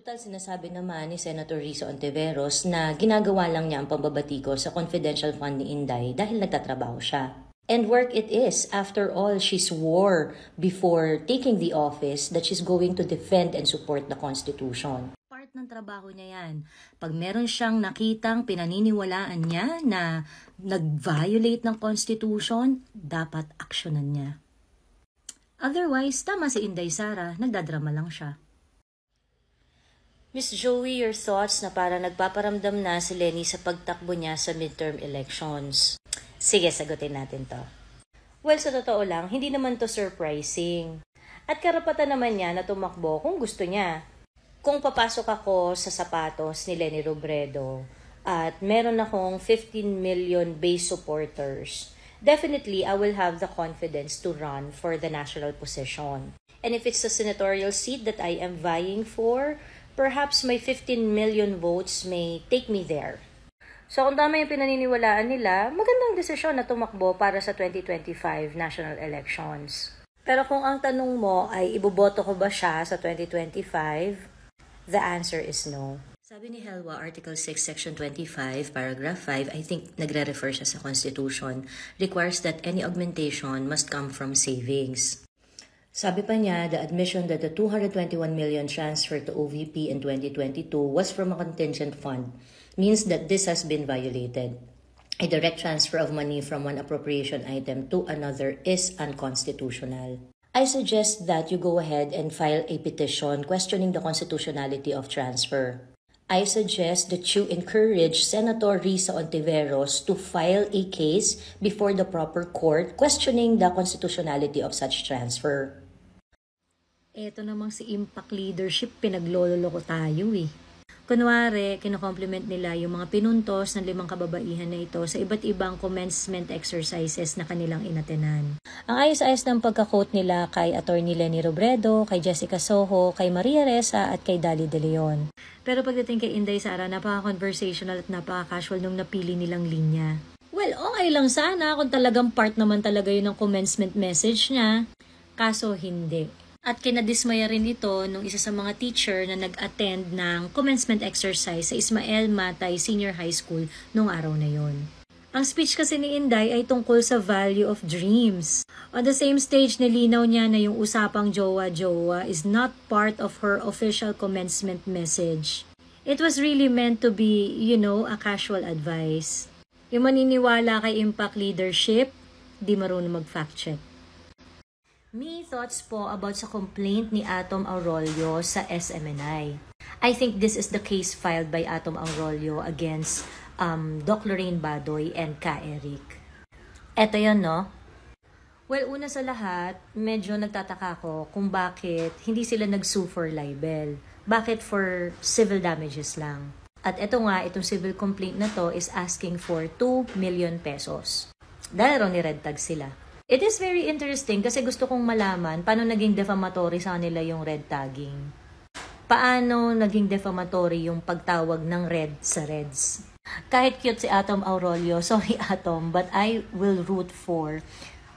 Total, sinasabi naman ni Senator Rizzo Ontiveros na ginagawa lang niya ang pambabatiko sa confidential fund ni Inday dahil nagtatrabaho siya. And work it is. After all, she swore before taking the office that she's going to defend and support the Constitution. Part ng trabaho niya yan. Pag meron siyang nakitang pinaniniwalaan niya na nag-violate ng Constitution, dapat aksyonan niya. Otherwise, tama si Inday Sara, nagdadrama lang siya. Miss Joey, your thoughts na para nagpaparamdam na si Lenny sa pagtakbo niya sa midterm elections? Sige, sagutin natin to. Well, sa totoo lang, hindi naman to surprising. At karapatan naman niya na tumakbo kung gusto niya. Kung papasok ako sa sapatos ni Lenny Robredo at meron akong 15 million base supporters, definitely I will have the confidence to run for the national position. And if it's a senatorial seat that I am vying for, perhaps my 15 million votes may take me there. So kung tama yung pinaniniwalaan nila, magandang desisyon na tumakbo para sa 2025 national elections. Pero kung ang tanong mo ay iboboto ko ba siya sa 2025, the answer is no. Sabi ni Helwa, Article 6, Section 25, Paragraph 5, I think nagre-refer siya sa Constitution, requires that any augmentation must come from savings. Sabi pa niya, the admission that the 221 million transfer to OVP in 2022 was from a contingent fund means that this has been violated. A direct transfer of money from one appropriation item to another is unconstitutional. I suggest that you go ahead and file a petition questioning the constitutionality of transfer. I suggest that you encourage Senator Risa Ontiveros to file a case before the proper court questioning the constitutionality of such transfer. Eto namang si Impact Leadership, pinagloloko tayo eh. Kunwari, kinocomplement nila yung mga pinuntos ng limang kababaihan na ito sa iba't ibang commencement exercises na kanilang inatenan. Ang ayos-ayos ng pagka-quote nila kay Attorney Lenny Robredo, kay Jessica Soho, kay Maria Reza at kay Dali De Leon. Pero pagdating kay Inday Sara, napaka-conversational at napaka-casual nung napili nilang linya. Well, okay lang sana kung talagang part naman talaga yun ng commencement message niya. Kaso hindi. At kinadismaya rin ito nung isa sa mga teacher na nag-attend ng commencement exercise sa Ismael Matay Senior High School nung araw na yon. Ang speech kasi ni Inday ay tungkol sa value of dreams. On the same stage, nilinaw niya na yung usapang jowa-jowa is not part of her official commencement message. It was really meant to be, you know, a casual advice. Yung maniniwala kay impact leadership, di marunong mag-fact check. Me thoughts po about sa complaint ni Atom Aurolio sa SMNI. I think this is the case filed by Atom Aurolio against um, Doc Lorraine Badoy and Ka Eric. Eto yon no? Well, una sa lahat, medyo nagtataka ko kung bakit hindi sila nag-sue for libel. Bakit for civil damages lang? At eto nga, itong civil complaint na to is asking for 2 million pesos. Dahil raw ni Red Tag sila. It is very interesting kasi gusto kong malaman paano naging defamatory sa nila yung red tagging. Paano naging defamatory yung pagtawag ng red sa reds. Kahit cute si Atom Aurelio, sorry Atom, but I will root for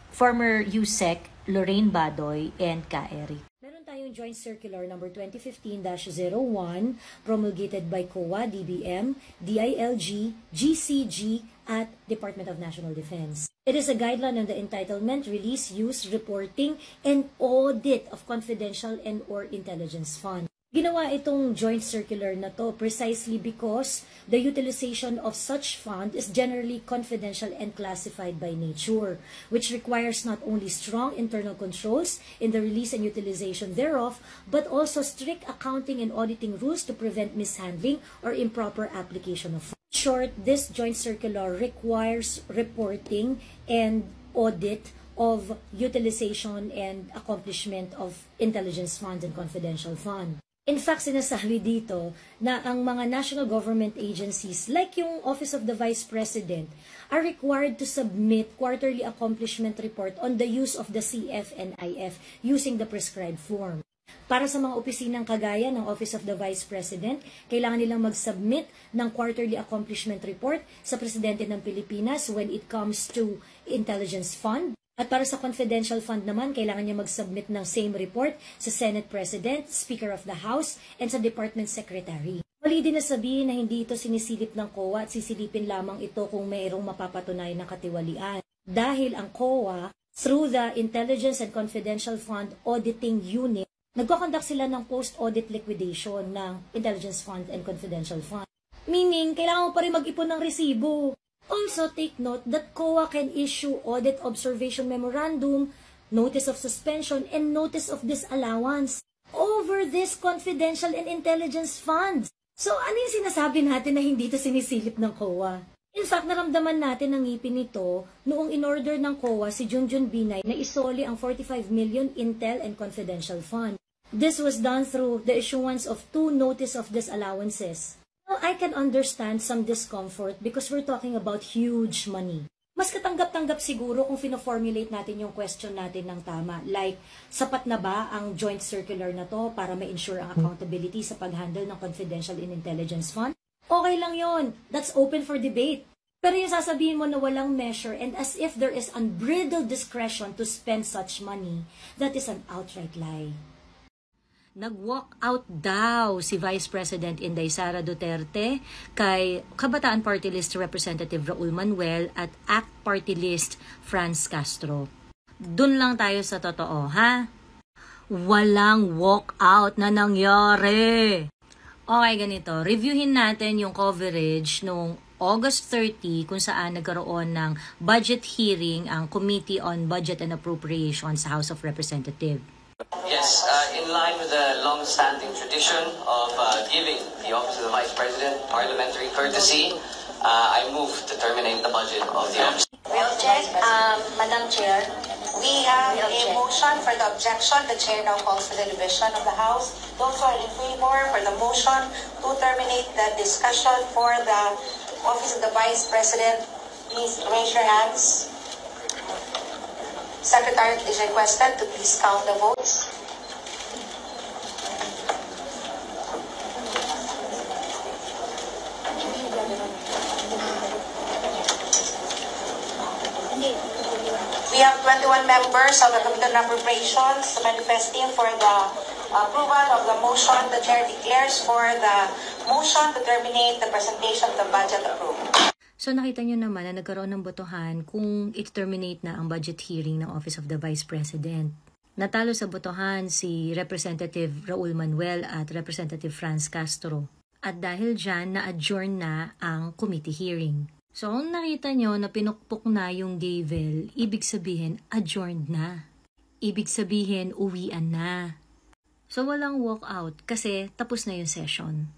former USEC Lorraine Badoy and Ka Eric tayong Joint Circular number 2015-01 promulgated by COA, DBM, DILG, GCG, at Department of National Defense. It is a guideline on the entitlement, release, use, reporting, and audit of confidential and or intelligence funds. Ginawa itong joint circular na to precisely because the utilization of such fund is generally confidential and classified by nature, which requires not only strong internal controls in the release and utilization thereof, but also strict accounting and auditing rules to prevent mishandling or improper application of funds. Short, this joint circular requires reporting and audit of utilization and accomplishment of intelligence funds and confidential fund. In fact, sinasabi dito na ang mga national government agencies like yung Office of the Vice President are required to submit quarterly accomplishment report on the use of the CF and IF using the prescribed form. Para sa mga opisinang kagaya ng Office of the Vice President, kailangan nilang mag-submit ng quarterly accomplishment report sa Presidente ng Pilipinas when it comes to intelligence fund, At para sa confidential fund naman, kailangan niya mag-submit ng same report sa Senate President, Speaker of the House, and sa Department Secretary. Mali din na sabihin na hindi ito sinisilip ng COA at sisilipin lamang ito kung mayroong mapapatunayan ng katiwalian. Dahil ang COA, through the Intelligence and Confidential Fund Auditing Unit, nagkakondak sila ng post-audit liquidation ng Intelligence Fund and Confidential Fund. Meaning, kailangan mo pa rin mag-ipon ng resibo. Also, take note that COA can issue audit observation memorandum, notice of suspension, and notice of disallowance over this confidential and intelligence funds. So, ano yung sinasabi natin na hindi ito sinisilip ng COA? In fact, naramdaman natin ang ngipin nito noong in-order ng COA si Junjun Binay na isoli ang 45 million Intel and Confidential Fund. This was done through the issuance of two notice of disallowances. I can understand some discomfort because we're talking about huge money. Mas katanggap-tanggap siguro kung fino-formulate natin yung question natin ng tama. Like, sapat na ba ang joint circular na to para ma-ensure ang accountability sa pag-handle ng confidential and intelligence fund? Okay lang yon. That's open for debate. Pero yung sasabihin mo na walang measure and as if there is unbridled discretion to spend such money, that is an outright lie. Nag-walk out daw si Vice President Inday Sara Duterte kay Kabataan Party List Representative Raul Manuel at ACT Party List Franz Castro. Doon lang tayo sa totoo, ha? Walang walk out na nangyari. Okay, ganito. Reviewin natin yung coverage nung August 30 kung saan nagkaroon ng budget hearing ang Committee on Budget and Appropriations sa House of Representatives. Yes, in line with the long-standing tradition of uh, giving the office of the Vice President parliamentary courtesy, uh, I move to terminate the budget of the office. We object, um, Madam Chair. We have a motion for the objection. The Chair now calls for the division of the House. Those who are in favor for the motion to terminate the discussion for the Office of the Vice President, please raise your hands. Secretary is requested to please count the votes. 21 members of the Committee on Appropriations manifesting for the approval of the motion. The Chair declares for the motion to terminate the presentation of the budget approved. So nakita nyo naman na nagkaroon ng botohan kung i-terminate na ang budget hearing ng Office of the Vice President. Natalo sa botohan si Representative Raul Manuel at Representative Franz Castro. At dahil dyan, na-adjourn na ang committee hearing. So kung nakita nyo na pinukpok na yung gavel, ibig sabihin adjourned na. Ibig sabihin uwian na. So walang walk out kasi tapos na yung session.